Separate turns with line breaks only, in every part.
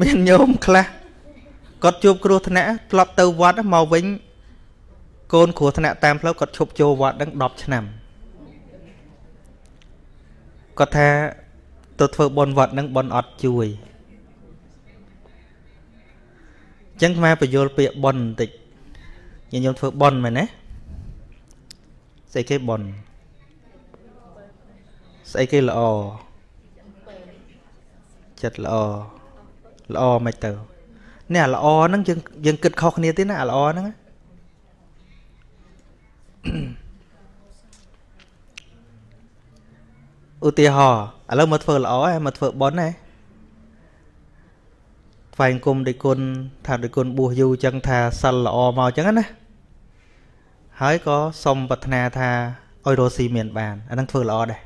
មានញោមខ្លះគាត់ជួបគ្រោះថ្នាក់ធ្លាប់ទៅវត្តមកវិញកូនគ្រោះថ្នាក់តាមផ្លូវគាត់ឈប់ចូលវត្តដឹង10ឆ្នាំគាត់ថាទៅធ្វើបន់វត្តនឹងបន់អត់ជួយអញ្ចឹងខ្មែរបញ្យល់ពាក្យបន់បន្តិចញញោមធ្វើបន់មែនទេស្អីគេបន់ស្អីគេល្អចិត្តល្អ ល្អមិនទៅនេះអាល្អហ្នឹងយើងយើងគិតខុសគ្នាទៀតណាអាល្អហ្នឹងឧទាហរណ៍ឥឡូវមកធ្វើល្អហើយមកធ្វើប៉ុនណាថ្វាយគុំដោយគុណថាដោយគុណបួសយូរចឹងថាសិលល្អមកចឹងណាហើយក៏សុំប្រាថ្នាថាឲ្យរស់ស៊ីមានបានអានឹងធ្វើល្អដែរ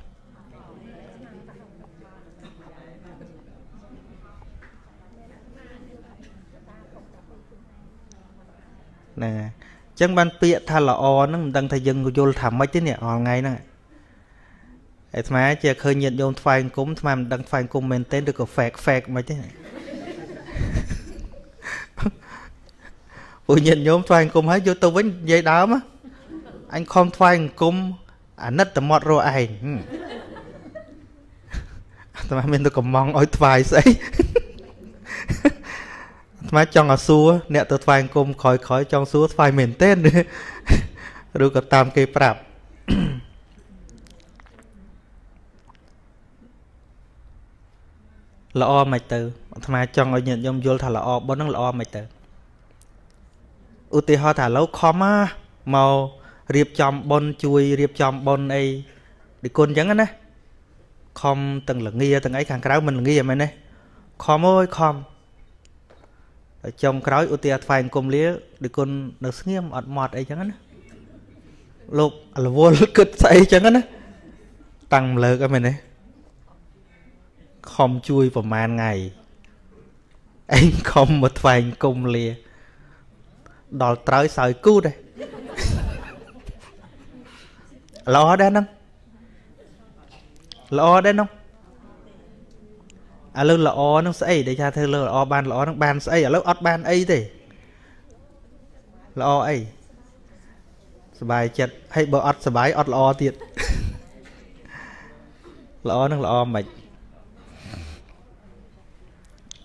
ហ្នឹងហើយអញ្ចឹងបានពាក្យថាល្អហ្នឹងមិនដឹងថាយើងយល់ថាម៉េចទេនេះរាល់ថ្ងៃហ្នឹងអាត្មាជាឃើញញាតិញោមថ្វាយអង្គមអាត្មាមិនដឹងថ្វាយអង្គមមែនទេឬក៏ fake fake មិនទេពួកញាតិញោមថ្វាយអង្គមហើយយកទៅវិញនិយាយដើមអញខំថ្វាយអង្គមអាណិតតែមាត់រកឯងអាត្មាមានទៅកំងឲ្យថ្វាយស្អី ថ្មចង់ឲ្យសួរអ្នកទៅថ្វាយអង្គមក្រោយក្រោយចង់សួរថ្វាយមែនទេឬក៏តាមគេប្រាប់ល្អមិនទៅអាត្មាចង់ឲ្យញាតិញោមយល់ថាល្អប៉ុណ្ណឹងល្អមិនទៅឧទាហរណ៍ថាឥឡូវខំមករៀបចំប៉ុនជួយរៀបចំប៉ុនអីដូចគុណអញ្ចឹងណាខំទាំងលងាទាំងអីខាងក្រៅមិនលងាមែនទេខំអើយខំ ចុងក្រោយឧទាហរណ៍ថ្វាយអង្គមលាដូចគុណនៅស្ងៀមអត់ម៉ត់អីចឹងណាលោករវល់គិតស្អីចឹងណាតាំងម្លើកអីមែនទេខំជួយប្រហែលថ្ងៃឯងខំមកថ្វាយអង្គមលា ដល់ត្រើយសើយគូដែរល្អដែរហ្នឹងល្អដែរហ្នឹង ឥឡូវល្អនឹងស្អីដែលថាធ្វើលើល្អបានល្អនឹងបានស្អីឥឡូវអត់បានអីទេល្អអីសบายចិត្តហើយបើអត់សบายអត់ល្អទៀតល្អនឹងល្អមិន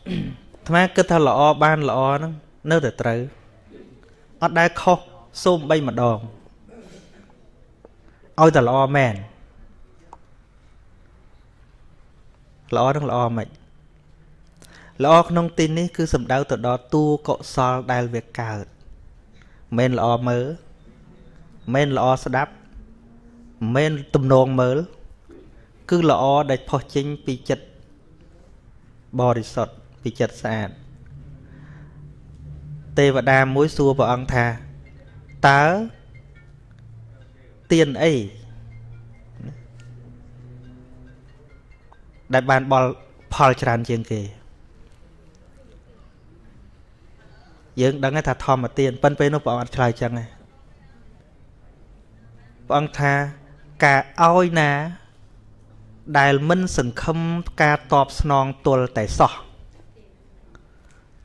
អាត្មាគិតថាល្អបានល្អហ្នឹងនៅតែត្រូវអត់ដែលខុសសូម3ម្ដងឲ្យតែល្អមែនល្អនឹងល្អមិន ល្អក្នុងទីនេះគឺសំដៅទៅដល់តួកុសលដែលវាកើតមិនល្អមើលមិនល្អស្ដាប់មិនទំនងមើល គឺល្អដែលផុសចេញពីចិត្តបរិសុទ្ធពីចិត្តស្អាតទេវតាមួយសួរព្រះអង្គថាតើទៀនអីដែលបានបលផលច្រើនជាងគេ យើងដឹងថាធម្មទានប៉ិនពេលនោះព្រះអង្គអត់ឆ្លើយចឹងទេព្រះអង្គថាការឲ្យណា ដែលមិនសង្ឃឹមការតបស្នងទល់តែសោះ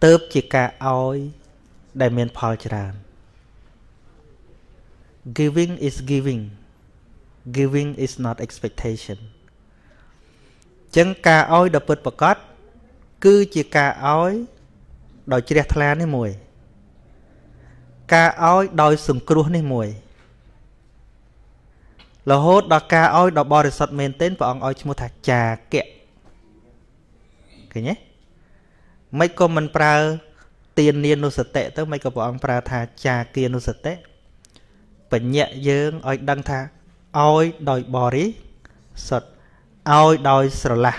ទៅជាការឲ្យដែលមានផលច្រើន giving is giving giving is not expectation ចឹងការឲ្យដ៏ពិតប្រកបគឺជាការឲ្យ ដោយជ្រះថ្លានេះមួយ ការឲ្យដោយសង្គ្រោះនេះមួយរហូតដល់ការឲ្យដ៏បរិសុទ្ធមែនទែនព្រះអង្គឲ្យឈ្មោះថាចាកៈឃើញទេមិនក៏មិនប្រើទាននានុសតិទៅមិនក៏ព្រះអង្គប្រើថាចាគានុសតិបញ្ញៈយើងឲ្យដឹងថាឲ្យដោយបរិសុទ្ធឲ្យដោយស្រឡះ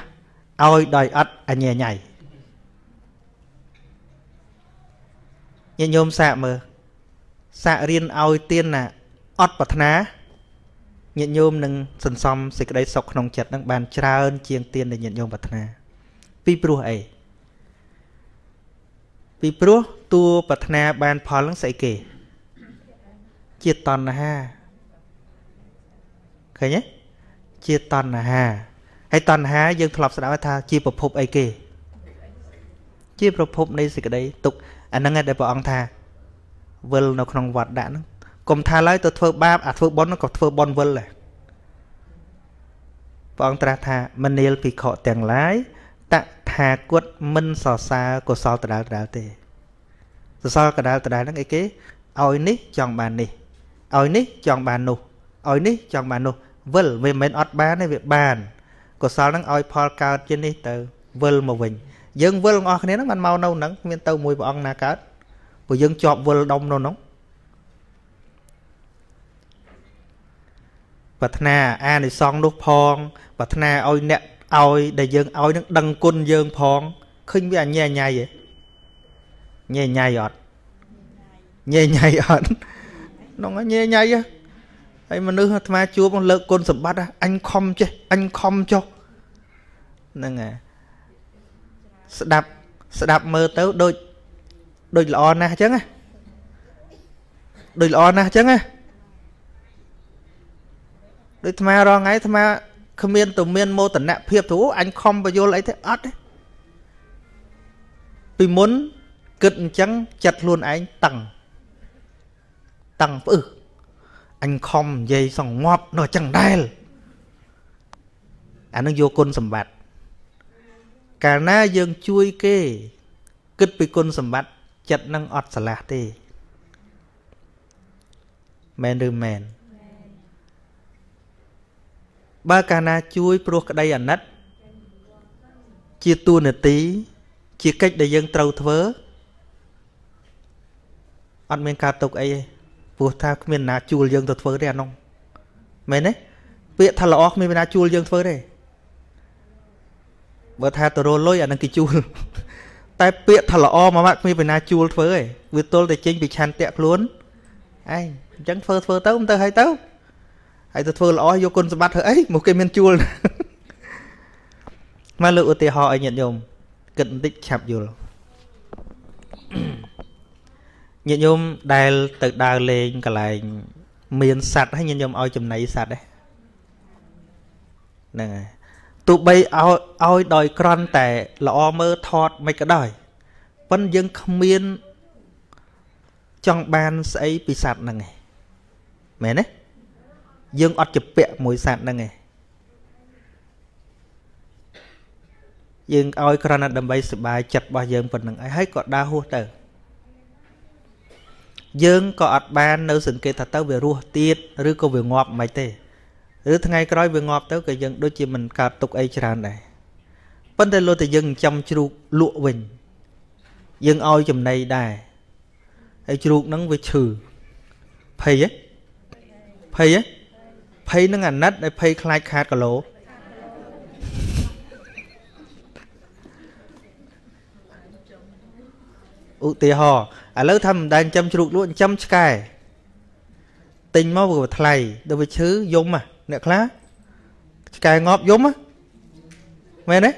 ឲ្យដោយអត់អញ្ញញ៉ៃ ញាតិញោមសាកមើលសាករៀនឲ្យទៀនណាអត់ប្រាថ្នាញាតិញោមនឹងសន្សំសេចក្តីសុខក្នុងចិត្តនឹងបានច្រើន ជាងទៀនដែលញាតិញោមប្រាថ្នាពីព្រោះអីពីព្រោះតួប្រាថ្នាបានផលនឹងស្អីគេជាតណ្ហាឃើញទេជាតណ្ហាហើយតណ្ហាយើងធ្លាប់ស្ដាប់ថាជាប្រភពអីគេ ជាប្រភពនៃសេចក្តីទុក្ខ អាហ្នឹងឯងដែលព្រះអង្គថាវិលនៅក្នុងវត្តដាក់ហ្នឹងកុំថាឡើយទៅធ្វើបាបអាធ្វើបុណ្យក៏ធ្វើបុណ្យវិលដែរព្រះអង្គត្រាស់ថាមនាលភិក្ខុទាំងឡាយតថាគតមិនសរសើរកុសលដដែលដដែលទេសរសើរកដាលដដែលហ្នឹងអីគេឲ្យនេះចង់បាននេះឲ្យនេះចង់បាននោះឲ្យនេះចង់បាននោះវិលវាមិនមែនអត់បានទេវាបានកុសលហ្នឹងឲ្យផលកើតជានេះទៅវិលមកវិញ យើងវិលទាំងអស់គ្នាហ្នឹងបានមកនៅហ្នឹងមានទៅមួយព្រះអង្គណាកើតព្រោះយើងជាប់វិលដុំនៅហ្នឹងប្រាថ្នាអានិសង្ឃនោះផងប្រាថ្នាឲ្យអ្នកឲ្យដែលយើងឲ្យនឹងដឹងគុណយើងផងឃើញវាអញ្ញែញ៉ៃហ៎ញ៉ែញ៉ៃអត់ញ៉ែញ៉ៃអត់នោះញ៉ែញ៉ៃហើយមនុស្សអាត្មាជួបលើកគុណសម្បត្តិអញខំចេះអញខំចុះហ្នឹងហើយ ស្ដាប់ស្ដាប់មើលទៅដូចដូចល្អណាស់អញ្ចឹងណាដូចល្អណាស់អញ្ចឹងណាដូចអាត្មារងថ្ងៃអាត្មាគ្មានទៅមានមោទនភាពទៅអញខំបយលអីទេអត់ទេពីមុនគិតអញ្ចឹងចិត្តខ្លួនឯងតឹងតឹងផ្អឹសអញខំនិយាយសងប់នៅអញ្ចឹងដែរអានឹងយកគុណសម្បត្តិ កាលណាយើងជួយគេ គិតពីគុណសម្បត្តិចិត្តនឹងអត់ឆ្លាស់ទេមែនឬមែនបើកាលណាជួយព្រោះក្តីអាណិត ជាទួនាទី ជាកិច្ចដែលយើងត្រូវធ្វើអត់មានការទុកអីទេព្រោះថាគ្មានណាជួលយើងទៅធ្វើទេអានោះមែនទេពាក្យថាល្អគ្មានណាជួលយើងធ្វើទេ បើថាទៅរលុយអានឹងគេជួលតែពាក្យថាល្អមួយម៉ាក់គ្មានណាជួលធ្វើទេវាទល់តែចេញពីឆន្ទៈខ្លួនឯងអញ្ចឹងធ្វើធ្វើទៅមិនទៅហើយទៅហើយទៅធ្វើល្អយកគុណសម្បត្តិធ្វើអីមកគេមានជួលមកលើកឧទាហរណ៍ឲ្យញាតិញោមគិតបន្តិចឆាប់យល់ញាតិញោមដែលទៅដើរលេងកន្លែងមានសัตว์ហើយញាតិញោមឲ្យចំណីសัตว์ហ្នឹងហើយ ទោះបីឲ្យឲ្យដោយក្រន់តែល្អមើលថតមិនក៏ដោយប៉ុន្តែយើងគ្មានចង់បានស្អីពីសัตว์ហ្នឹងឯងមែនទេយើងអត់ជាពាក់មួយសัตว์ហ្នឹងឯងយើងឲ្យគ្រាន់តែដើម្បីសុបាយចិត្តរបស់យើងប៉ុណ្្នឹងហើយក៏ដើរហួសទៅយើងក៏អត់បាននៅសង្កេតថាទៅវារស់ទៀតឬក៏វាងាប់មិនទេ ឬថ្ងៃក្រោយវាងាប់ទៅក៏យើងដូចជាមិនកើតទុកអីច្រើនដែរប៉ុន្តែលោតែយើងចិញ្ចឹមជ្រូកលក់វិញយើងឲ្យចំណីដែរហើយជ្រូកហ្នឹងវាឈឺភ័យហ៎ភ័យហ៎ភ័យនឹងអាណិតហើយភ័យខ្លាចខាតគីឡូឧទាហរណ៍ឥឡូវថាមិនដែលចិញ្ចឹមជ្រូកលក់ចិញ្ចឹមឆ្កែទិញមកវាថ្លៃដល់វាឈឺយំ អ្នកខ្លះឆ្កែងាប់យំមែនទេ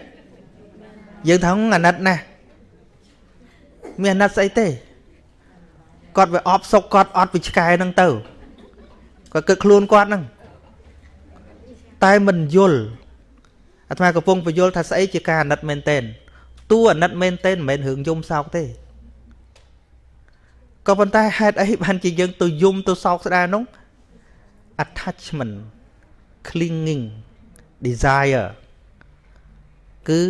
យើងថាអាណិតណាស់មានអាណិតស្អីទេគាត់វាអបសុកគាត់អត់ពីឆ្កែហ្នឹងទៅគាត់គិតខ្លួនគាត់ហ្នឹងតែមិនយល់អាត្មាកំពុងបញ្យល់ថាស្អីជាការអាណិតមែនតែនតួអាណិតមែនតែនមិនមែនរឿងយំសោកទេក៏ប៉ុន្តែហេតុអីបានជាយើងទៅយំទៅសោកស្ដាយនោះ attachment clinging desire គឺ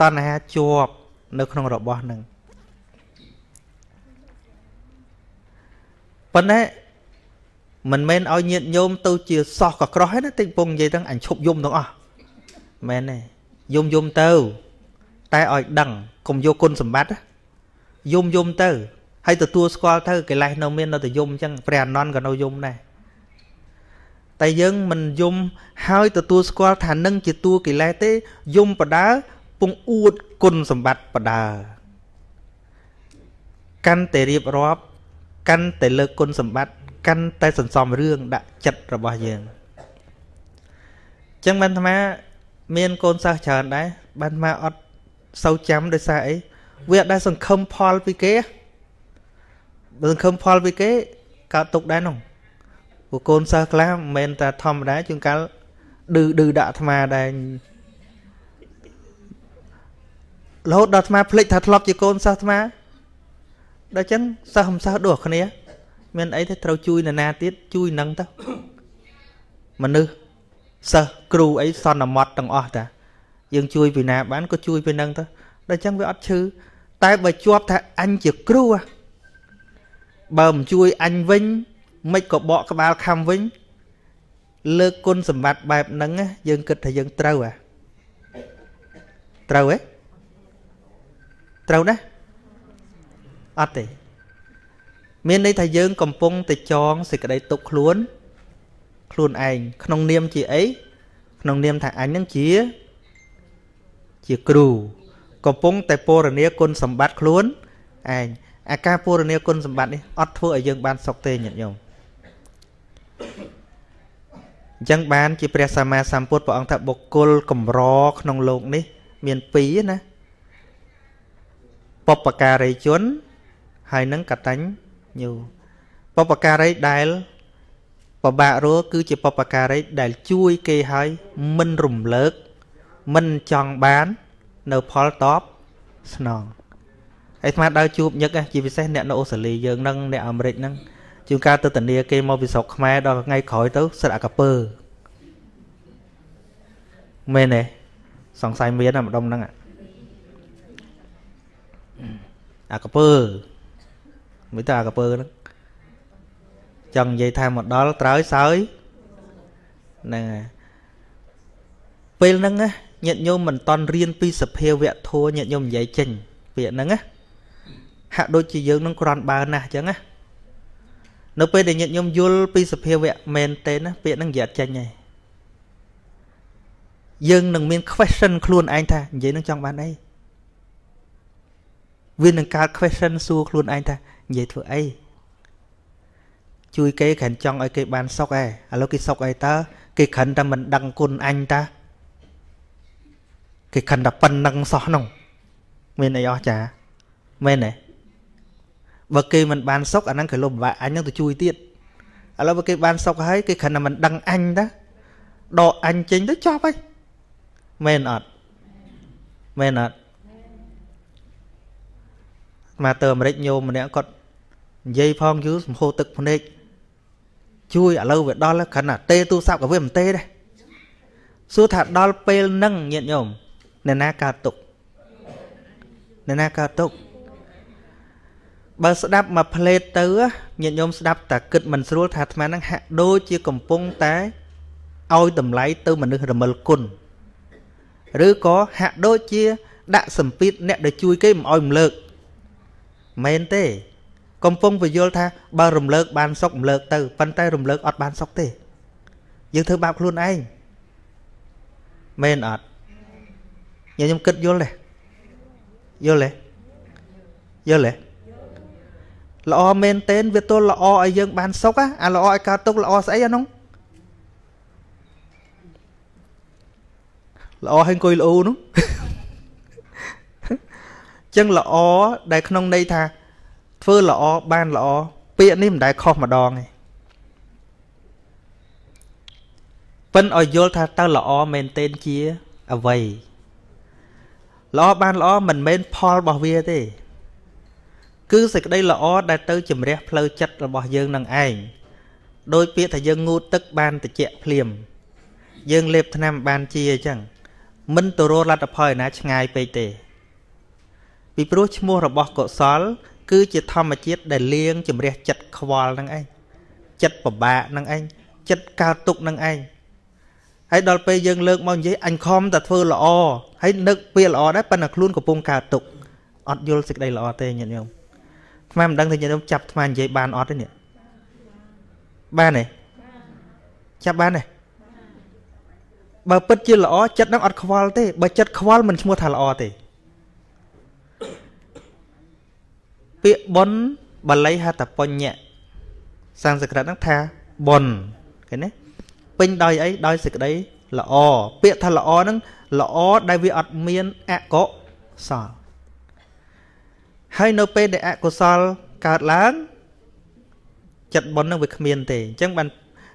តណ្ហាជាប់នៅក្នុងរបស់នឹងប៉ុន្តែមិនមែនឲ្យញាតញោមទៅជាសោះកក្រោះទេណាតិចពងនិយាយទាំងអញឈប់យំទាំងអស់មែនទេយំយំទៅ តែឲ្យដឹងកុំយកគុណសម្បត្តិយំយំទៅហើយទទួលស្គាល់ទៅកិលេសនៅមាននៅតែយំអញ្ចឹងព្រះអនន្តក៏នៅយំដែរ តែយើងមិនយំហើយទទួលស្គាល់ថានឹងជាតួកិលេសទេយំបដើពងអួតគុណសម្បត្តិបដើកាន់តែរៀបរាប់កាន់តែលើកគុណសម្បត្តិកាន់តែសន្សំរឿងដាក់ចិត្តរបស់យើងចឹងបានអាត្មាមានកូនសិស្សច្រើនដែរបានអាត្មាអត់សូវចាំដោយសារអីវាអត់ដែលសង្ឃឹមផលពីគេបើសង្ឃឹមផលពីគេកើតទុកដែរនោះ ព្រោះកូនសិស្សខ្លះមិនមែនតែធម្មតាជួនកាលឌឺឌឺដាក់អាត្មាដែររហូតដល់អាត្មាភ្លេចថាធ្លាប់ជាកូនសិស្សអាត្មាដល់ចឹងសិស្សមិនសិស្សដូចគ្នា មានអីទេត្រូវជួយនរណាទៀតជួយនឹងទៅមនុស្សសិស្សគ្រូអីសន្មត់ទាំងអស់តាយើងជួយពីណាបានក៏ជួយពីនឹងទៅដល់ចឹងវាអត់ឈឺតែបើជាប់ថាអញជាគ្រូបើមិនជួយអញវិញ មិនក៏បកក្បាលខំវិញ លើកគុណសម្បត្តិបែបហ្នឹងយើងគិតថាយើងត្រូវហ៎ត្រូវហ៎ត្រូវណាអត់ទេ មានន័យថាយើងកំពុងតែចងសេចក្តីទុកខ្លួន ខ្លួនឯងក្នុងនាមជាអីក្នុងនាមថាអញនឹងជាជាគ្រូ កំពុងតែពរនាគុណសម្បត្តិខ្លួនឯងអាការពរនាគុណសម្បត្តិនេះអត់ធ្វើឲ្យយើងបានសុខទេញាតិញោម អញ្ចឹងបានជាព្រះសម្មាសម្ពុទ្ធព្រះអង្គថាបុគ្គលកម្រក្នុងលោកនេះ មាន2ណាបពការីជន ហើយនឹងកតញ្ញូបពការីដែលពិបាករស់គឺជាបពការីដែលជួយគេឲ្យមិនរំលើក មិនចង់បាន នៅផលតបស្នងឯស្មាតដើរជួបញឹកជាពិសេសអ្នកនៅអូស្ត្រាលីយើងនឹងអ្នកអាមេរិកហ្នឹង ជួនកាលទៅធានាគេមកពីស្រុកខ្មែរដល់ថ្ងៃក្រោយទៅសិតអាកពើមែនទេសង្ស័យមានអាម្ដុំហ្នឹងអាកពើមិនទៅអាកពើហ្នឹងចង់និយាយថាមកដល់ត្រើយសើយហ្នឹងហើយពេលហ្នឹងញាតិញោមមិនតន់រៀនពីសភាវៈធัวញាតិញោមនិយាយចេញពាក្យហ្នឹងណាហាក់ដូចជាយើងនឹងក្រាន់បើណាស់អញ្ចឹងណា នៅពេលដែលញាតិញោមយល់ពីសភាវៈមែនទេណាពាក្យហ្នឹងនិយាយចេញហើយយើងនឹងមាន question ខ្លួនឯងថានិយាយនឹងចង់បានអីវានឹងកើត question សួរខ្លួនឯងថានិយាយធ្វើអីជួយគេគ្រាន់ចង់ឲ្យគេបានសុខឯងឥឡូវគេសុខអីតើគេគ្រាន់តែមិនដឹងគុណអញតាគេគ្រាន់តែប៉ុណ្្នឹងសោះនោះមានអីអស់ចាមែនទេ បើគេមិនបានសុខអាហ្នឹងគេលំបាកអញនឹងទៅជួយទៀតឥឡូវបើគេបានសុខហើយគេគ្រាន់តែមិនដឹងអញតាដកអញចេញទៅចប់ហើយមែនអត់មែនអត់មកទៅអាមេរិកញោមម្នាក់គាត់និយាយផងយូរសំហូរទឹកភ្នែកជួយឥឡូវវាដល់គ្រាន់តែទេទូរស័ព្ទក៏វាមិនទេដែរសួរថាដល់ពេលហ្នឹងញាតិញោមអ្នកណាកើតទុកអ្នកណាកើតទុក បើស្ដាប់មកផ្លេតទៅញាតិញោមស្ដាប់តែគិតមិនស្រួលថាអាត្មាហ្នឹងហាក់ដូចជាកំពុងតែឲ្យតម្លៃទៅមនុស្សរមិលគុណឬក៏ហាក់ដូចជា ដាក់សម្ពាធអ្នកដែលជួយគេមិនឲ្យរំលើកមែនទេកំពុងពយល់ថាបើរំលើកបានសុខរំលើកទៅប៉ុន្តែរំលើកអត់បានសុខទេយើងធ្វើបាបខ្លួនឯងមែនអត់ញខ្ញុំគិតយល់ទេយល់ទេយល់ទេ ល្អមែនតេនវាទល់ល្អឲ្យយើងបានសុខអាល្អឲ្យកើតទុកល្អស្អីអានោះល្អឲ្យអង្គុយល្អនោះចឹងល្អដែលក្នុងន័យថា ធ្វើល្អបានល្អពាក្យនេះមិនដែលខុសម្ដងទេប៉ិនឲ្យយល់ថាតើល្អមែនទែនជាអ្វីល្អបានល្អមិនមែនផលរបស់វាទេ គឺសេចក្តីល្អដែលទៅជំរះផ្លូវចិត្តរបស់យើងនឹងឯងដោយពាក្យថាយើងងូតទឹកបានតិចភ្លាម យើងលេបថ្នាំបានជាអញ្ចឹងមិនទៅរកលទ្ធផលណាឆ្ងាយពេកទេ ពីព្រោះឈ្មោះរបស់កុសល គឺជាធម្មជាតិដែលលៀងជំរះចិត្តខ្វល់នឹងឯងចិត្តពិបាកនឹងឯងចិត្តកើតទុកនឹងឯងហើយដល់ពេលយើងលើកមកនិយាយអញខំតែធ្វើល្អហើយនឹកពាក្យល្អដែរប៉ុន្តែខ្លួនកំពុងកើតទុកអត់យល់សេចក្តីល្អទេញាតិញោម ថ្មមិនដឹងថាញាតិញោមចាប់ថ្មនិយាយបានអត់ទេនេះបានទេចាប់បានទេបើពិតជាល្អចិត្តនឹងអត់ខ្វល់ទេបើចិត្តខ្វល់មិនឈ្មោះថាល្អទេពាក្យបុណ្យបាលីហត្ថបញ្ញៈសំស្ក្រឹតហ្នឹងថាបុណ្យឃើញទេពេញដោយអីដោយសេចក្តីល្អពាក្យថាល្អហ្នឹងល្អដែលវាអត់មានអកុសល ហើយនៅពេលដែលអកុសលកើតឡើងចិត្តបុណ្យហ្នឹងវាគ្មានទេអញ្ចឹងបាន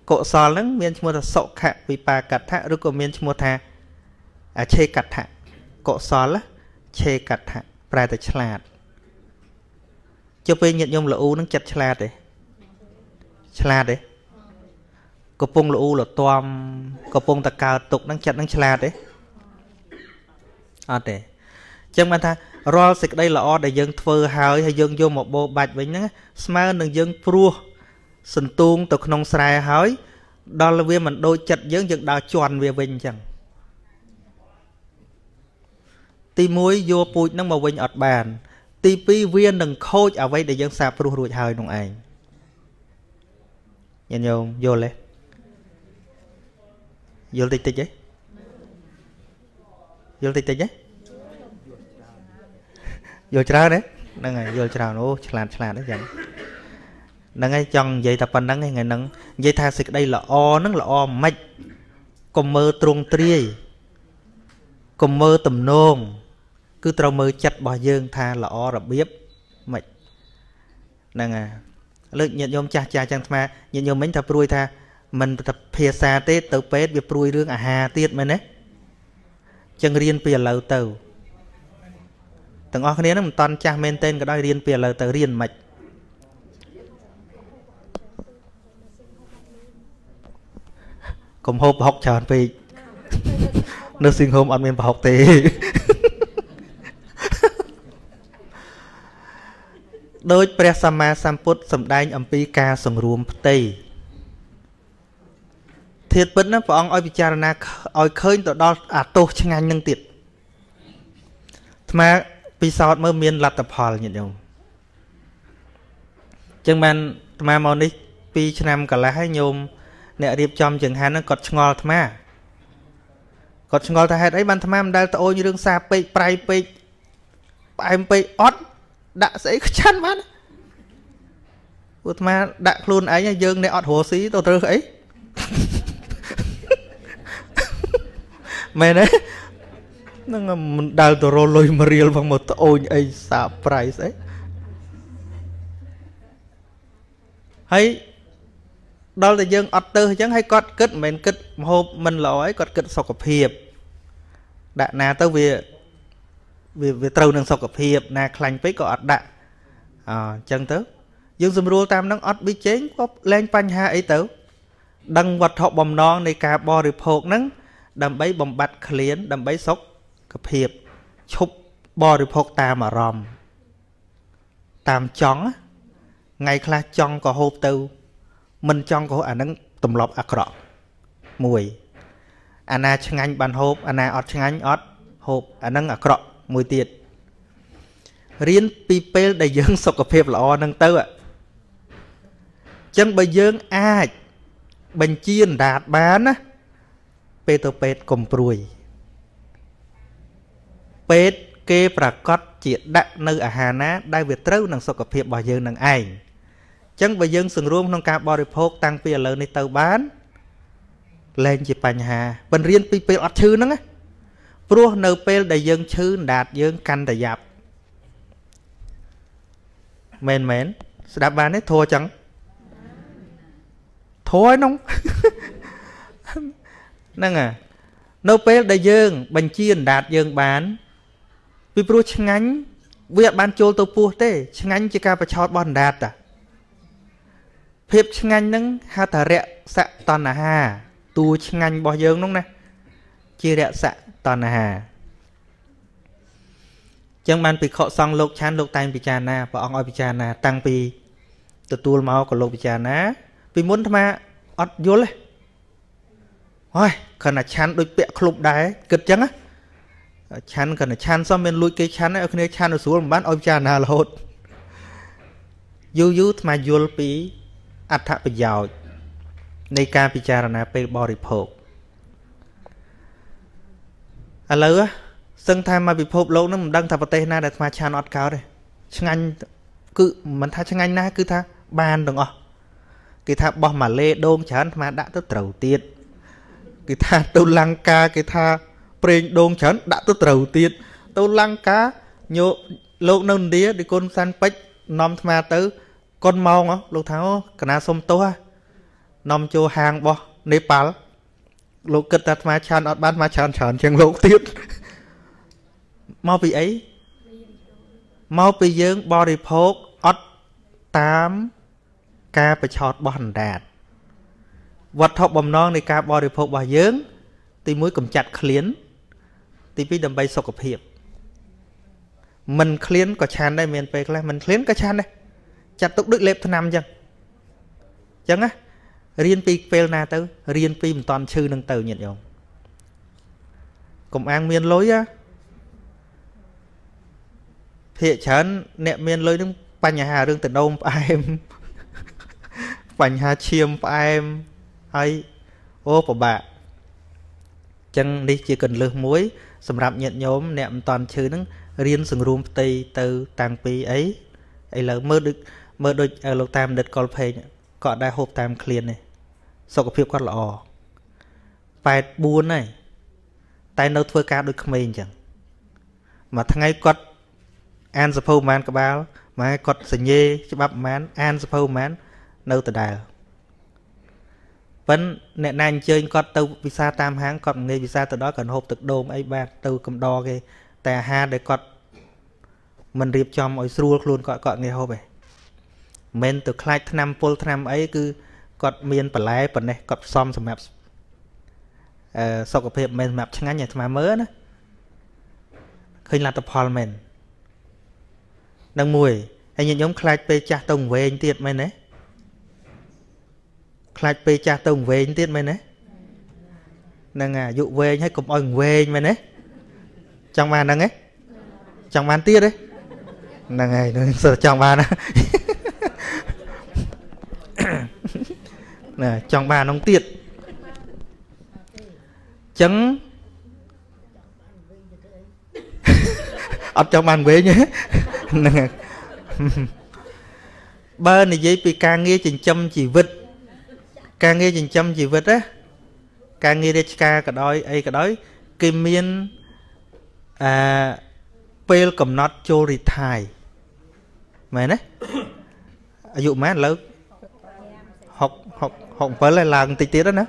កុសលហ្នឹងមានឈ្មោះថាសុខវិបាកដ្ឋៈឬក៏មានឈ្មោះថាអឆេកដ្ឋៈកុសលឆេកថាប្រែតែឆ្លាតចុះពេលញាតិញោមល្អូនឹងចិត្តឆ្លាតទេឆ្លាតទេកំពុងល្អូលទាំកំពុងតកើតទុកនឹងចិត្តនឹងឆ្លាតទេអត់ទេ ចឹងបានថារាល់សេចក្តីល្អដែលយើងធ្វើហើយហើយយើងយកមកបោបាច់វិញហ្នឹងស្មើនឹងយើងព្រោះសន្ទូងទៅក្នុងស្រែហើយដល់វាមិនដូចចិត្តយើងយើងដើរជន់វាវិញអញ្ចឹងទី1យកពូជនឹងមកវិញអត់បាន ទី2វានឹងខូចអ្វីដែលយើងសាបព្រោះរួចហើយនោះឯងញាតិញោមយល់ទេយល់តិចតិចទេយល់តិចតិចទេ យល់ច្រើនទេហ្នឹងហើយយល់ច្រើនអូឆ្លាតឆ្លាតទេចឹងហ្នឹងហើយចង់និយាយតែប៉ុណ្្នឹងឯងថ្ងៃហ្នឹងនិយាយថាសេចក្តីល្អហ្នឹងល្អមិនកុំមើលទ្រង់ទ្រាយកុំមើលទំនងគឺត្រូវមើលចិត្តរបស់យើងថាល្អរបៀបម៉េចហ្នឹងហើយលើកញាតិញោមចាស់ចាស់ចឹងថ្មញាតិញោមមិញថាព្រួយថាមិនតែភាសាទេទៅពេទ្យវាព្រួយរឿងអាហារទៀតមែនទេចឹងរៀនពីឥឡូវទៅ ទាំងអស់គ្នានឹងមិនតន់ចាស់មែនទែនក៏ដោយរៀនពីឥឡូវទៅរៀនមិនកុំហូបប្រហុកច្រើនពេកនៅស៊ីងហូមអត់មានប្រហុកទេដោយព្រះសម្មាសម្ពុទ្ធសម្ដែងអំពីការសង្រួមផ្ទៃធាតពិតណាព្រះអង្គឲ្យពិចារណាឲ្យឃើញទៅដល់អាទោសឆ្ងាញ់នឹងទៀតអាត្មា ពិសោធន៍មើលមានលទ្ធផលញាតិញោមចឹងបានអាត្មាមកនេះ2ឆ្នាំកន្លះហើយញោមអ្នករៀបចំចង្ហាន់ហ្នឹងគាត់ឆ្ងល់អាត្មាគាត់ឆ្ងល់ថាហេតុអីបានអាត្មាមិនដែលត្អូញរឿងសាពេកប្រៃពេកផ្អែមពេកអត់ដាក់ស្អីខ្ចាន់បានពួកអាត្មាដាក់ខ្លួនឯងយើងនេះអត់រស់ស៊ីទៅត្រូវអីមែនទេ នឹងមិនដែលទៅរលុយមួយរៀលផងមកត្អូញអីសាប្រៃស្អីហើយដល់តែយើងអត់ទៅអញ្ចឹងហើយគាត់គិតមិនមែនគិតមហូបមិនល្អអីគាត់គិតសុខភាពដាក់ណាទៅវាវាវាត្រូវនឹងសុខភាពណាខ្លាញ់ពេកក៏អត់ដាក់អញ្ចឹងទៅ យើងស្រួលតាមនឹងអត់ប៊ីចេងក៏លែងបញ្ហាអីទៅ ដឹងវត្ថុបំណងនៃការបរិភោគហ្នឹងដើម្បីបំបត្តិក្លៀនដើម្បីសុខ ភាពឈប់បរិភោគតាមអារម្មណ៍តាមចង់ថ្ងៃខ្លះចង់ក៏ហូបទៅ មិនចង់ក៏អានឹងទម្លាប់អាក្រក់មួយអាណាឆ្ងាញ់បានហូបអាណាអត់ឆ្ងាញ់អត់ហូបអានឹងអាក្រក់មួយទៀតរៀនពីពេលដែលយើង សុខភាពល្អនឹងទៅអញ្ចឹងបើយើងអាចបញ្ជាអណ្ដាតបានណាពេលទៅពេទ្យកុំព្រួយ ពេទ្យគេប្រកាសជាដាក់នៅអាហារណា ដែលវាត្រូវនឹងសុខភាពរបស់យើងនឹងឯងអញ្ចឹងបើយើងសង្រួមក្នុងការបរិភោគតាំងពីឥឡូវនេះទៅបានលែងជាបញ្ហាបញ្រៀនពីពេលអត់ឈឺហ្នឹងណាព្រោះនៅពេលដែលយើងឈឺដាតយើងកាន់តែយ៉ាប់មែនមែនស្ដាប់បានទេធัวចឹងធัวហ្នឹងហ្នឹងអានៅពេលដែលយើង បញ្ជាអណ្ដាតយើងបាន ពីព្រោះឆ្ងាញ់វាអត់បានចូលទៅពោះទេ ឆ្ងាញ់ជាការប្រឆោតរបស់អណ្ដាតតាភាពឆ្ងាញ់ហ្នឹងហៅថារសៈតណ្ហាតួឆ្ងាញ់របស់យើងហ្នឹងណាជារសៈតណ្ហាចឹងបានពិខុសង្ឃលោកឆានលោកតែងពិចារណាព្រះអង្គឲ្យពិចារណា តាំងពីទទួលមកក៏លោកពិចារណា ពីមុនអាត្មាអត់យល់ទេហើយគ្រាន់តែឆាន់ដូចពាក់ក្លុបដែរគិតចឹងណា ឆាន់គ្រាន់តែឆាន់សោះមានលួចគេឆាន់ឲ្យគ្នាឆាន់ទៅស្រួលមិនបានឲ្យពិចារណារហូតយូរយូរថ្មយល់ពីអត្ថប្រយោជន៍នៃការពិចារណាពេលបរិភោគឥឡូវសឹងថាមកពិភពលោកនឹងមិនដឹងថាប្រទេសណាដែលថ្មឆានអត់កោតទេឆ្ងាញ់គឺមិនថាឆ្ងាញ់ណាគឺថាបានទាំងអស់គេថាបោះម៉ាឡេដូងច្រើនថ្មដាក់ទៅត្រូវទៀតគេថាទៅលង្កាគេថា ប្រេងដូងច្រើនដាក់ទៅត្រូវទៀតទៅលង្កាញោលោកនៅឥណ្ឌាឌីគុណសាន់ពេជ្រនាំថ្មទៅកុនម៉ោងលោកថាអូកណាសុំទោសនាំចូលហាងរបស់នេប៉ាល់លោកគិតថាថ្មឆានអត់បានមកច្រើនច្រើនជាងលោកទៀតមកពីអីមកពីយើងបរិភោគអត់តាមការប្រឆោតរបស់អណ្ដាតវត្ថុបំណងនៃការបរិភោគរបស់យើង ទី1កម្ចាត់ឃ្លាន ទី2ដើម្បីសុខភាពមិនឃ្លានក៏ឆានដែរមានពេលខ្លះមិនឃ្លានក៏ឆានដែរចាត់ទុកដូចលេបថ្នាំអញ្ចឹងអញ្ចឹងណារៀនពីពេលណាទៅរៀនពីមិនតន់ឈឺនឹងទៅញាតិញោមកុំអាងមានលុយណាភាកច្រើនអ្នកមានលុយនឹងបញ្ហារឿងតនោមផ្អែមបញ្ហាឈាមផ្អែមហើយអូពិបាក ចឹងនេះជាកន្លឹះមួយ សម្រាប់ញាតិញោមអ្នកមិនតន់ឈឺនឹងរៀនសង្រួមផ្ទៃទៅតាំងពីអីឥឡូវមើលដូចមើលដូចលោកតាមដិតកុលភេងគាត់ដែរហូបតាមឃ្លាននេះសុខភាពគាត់ល្អ84ហើយតែនៅធ្វើការដូចក្មេងអញ្ចឹងមួយថ្ងៃគាត់អានសភៅប្រហែលក្បាលម៉ែគាត់សញ្ញេច្បាប់ប្រហែលអានសភៅប្រហែលនៅដដែល ប៉ិនអ្នកណាអញ្ជើញគាត់ទៅវិសាតាមហាងគាត់ងាយវិសាទៅដល់គាត់ហូបទឹកដូងអីបាទទៅកំដរគេ តែអាហារដែលគាត់មិនរៀបចំឲ្យស្រួលខ្លួនគាត់គាត់ងាយហូបឯងមិនទៅខ្លាចឆ្នាំពុលឆ្នាំអីគឺគាត់មានបន្លែប៉ុណ្ណេះគាត់ផ្សំសម្រាប់អឺសុខភាពមិនសម្រាប់ឆ្ងាញ់ឲ្យស្មាមើលណាឃើញលទ្ធផលមែននឹងមួយហើយញាតិញោមខ្លាចពេលចាស់ទៅវែងទៀតមែនទេ ខ្លាចពេលចាស់ទៅវែងទៀតមែនទេហ្នឹងអាយុវែងហើយកុំឲ្យវែងមែនទេចង់បានហ្នឹងទេចង់បានទៀតទេហ្នឹងហើយនឹងសើចង់បានណាណាចង់បាននោះទៀតចឹងអត់ចង់បានវែងហ្នឹងបើនិយាយពីការងារចិញ្ចឹមជីវិត ការងារចិញ្ចឹមជីវិតណាការងាររាជការក៏ដោយអីក៏ដោយគេមានអឺពេលកំណត់ចូលរីថៃមែនទេអាយុប៉ុន្មានឥឡូវ6 6 67ហើយឡើងតិចទៀតណា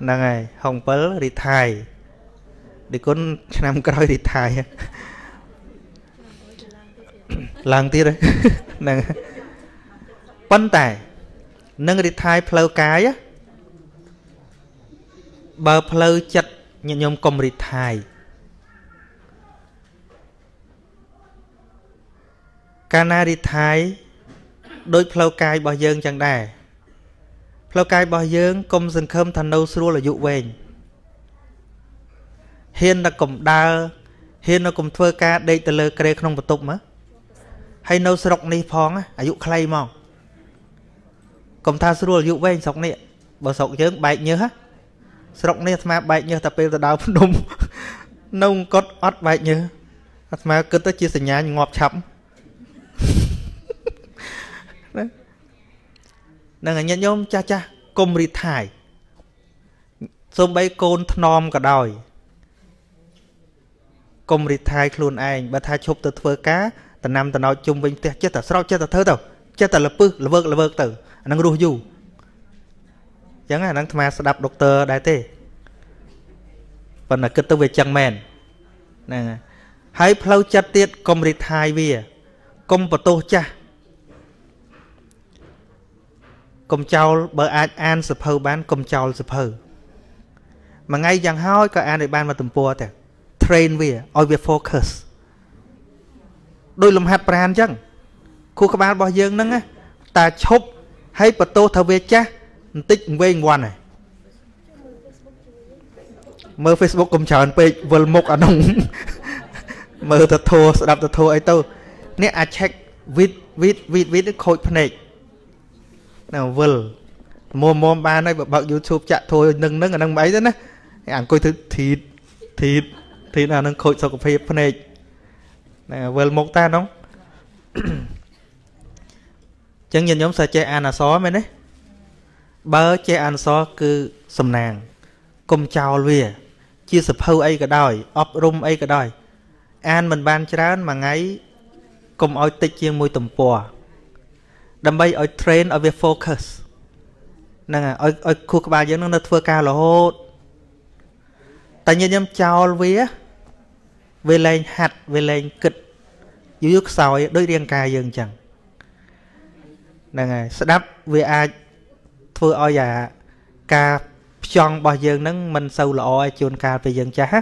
ហ្នឹងហើយ67រីថៃឌីគុណឆ្នាំក្រោយរីថៃឡើងទៀតហ្នឹងប៉ុន្តែ នឹងរីថៃផ្លូវកាយបើផ្លូវចិត្តញាតិញោមកុំរីថៃកាលណារីថៃដោយផ្លូវកាយរបស់យើងចឹងដែរផ្លូវកាយរបស់យើងកុំសង្ឃឹមថានៅស្រួលអាយុវែងហ៊ានតែកុំដើរហ៊ាននៅកុំធ្វើការដេកទៅលើក្រែក្នុងបន្ទប់មើលហើយនៅស្រុកនេះផងអាយុខ្លីមក កុំថាស្រួលអាយុវែងស្រុកនេះបើស្រុកយើងបែកញើសហ៎ស្រុកនេះអាត្មាបែកញើសតែពេលទៅដើរភ្នំនៅអង្គត់អត់បែកញើសអាត្មាគិតទៅជាសញ្ញាងាប់ឆាប់នឹងញាតិញោមចាស់ចាស់កុំរីថាយសូម្បីកូនថ្នមក៏ដោយកុំរីថាយខ្លួនឯងបើថាឈប់ទៅធ្វើការតំណាំតំណោចជុំវិញផ្ទះចិត្តតែស្រោចចិត្តតែធ្វើទៅចិត្តតែលពឹសលវើកលវើកទៅ អានឹងរស់យូរអញ្ចឹងអានឹងអាត្មាស្ដាប់ដុកទ័រដែរទេប៉ុន្តែគិតទៅវាចឹងមែនហ្នឹងហើយផ្លូវចិត្តទៀតកុំរីថាយវាកុំបន្ទោសចាស់កុំចោលបើអាចអានសភៅបានកុំចោលសភៅមួយថ្ងៃយ៉ាងហោចក៏អានឲ្យបានមកទំព័រតែ train វាឲ្យវា focus ដោយលំហាត់ប្រាណអញ្ចឹងខួរក្បាលរបស់យើងហ្នឹងតាឈប់ ហើយបន្ទោសថាវាចាស់បន្តិចវែងវាន់ហើយមើល Facebook កុំច្រើនពេកវិលមុខអានោះមើលទៅធัวស្ដាប់ទៅធัวអីទៅនេះអាច check វីតវីតវីតវីតខូចភ្នែកណាវិលមុំមុំបានហើយបើបើក YouTube ចាក់ធួយនឹងនឹងអានឹងមិនអីទេណាអង្គុយធ្វើធីតធីតធីតអានឹងខូចសុខភាពភ្នែកណាវិលមុខតានោះ ចឹងញាតិញោមសាចេះអានអសរមែនទេបើចេះអានអសរគឺសំណាងកុំចោលវា ជាសភៅអីក៏ដោយអប់រំអីក៏ដោយអានមិនបានច្រើនមួយថ្ងៃកុំឲ្យតិចជាងមួយទំព័រដើម្បីឲ្យ train ឲ្យវា focus ហ្នឹងហើយឲ្យឲ្យខួរក្បាលយើងនឹងនៅធ្វើការរហូតតែញាតិញោមចោលវាវាលែងហាត់វាលែងគិតយូរយូរខ្សោយដូចរាងកាយយើងអញ្ចឹង ហ្នឹងហើយស្ដាប់វាអាចធ្វើឲ្យអាការផ្ចង់របស់យើងហ្នឹងមិនសូវល្អឲ្យជួនកាលពេលយើងចាស់ណា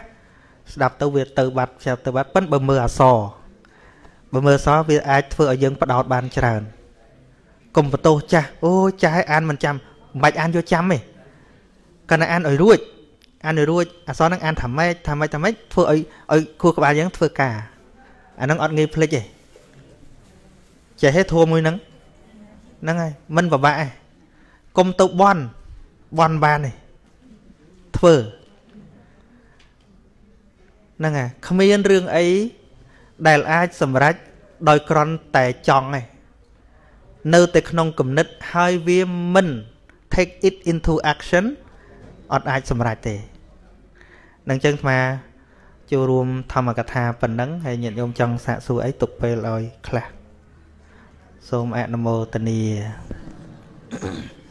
ស្ដាប់ទៅវាទៅបាត់ផ្សាប់ទៅបាត់ប៉ិនបើមើលអសបើមើលអសវាអាចធ្វើឲ្យយើងបដោតបានច្រើនកុំបន្ទោសចាស់អូចាស់ឲ្យអានមិនចាំមិនបាច់អានយកចាំទេកណ្ណអានឲ្យរួចអានឲ្យរួចអសនឹងអានថាម៉េចថាម៉េចថាម៉េចធ្វើឲ្យឲ្យខួរក្បាលយើងធ្វើការអានឹងអត់ងាយភ្លេចទេចេះទេធួមួយហ្នឹង ហ្នឹងហើយមិនពិបាកទេកុំទៅបន់បន់បានទេធ្វើហ្នឹងហើយគ្មានរឿងអីដែលអាចសម្រេចដោយក្រន់តែចង់ទេនៅតែក្នុងគំនិតហើយវាមិន take it into action អត់អាចសម្រេចទេនឹងចឹងអាចូលរួមធម្មកថាប៉ុណ្ណឹងហើយញាតិញោមចង់សាកសួរអីទុកពេលឲ្យខ្លះ សូមអនុមោទនា Thank you.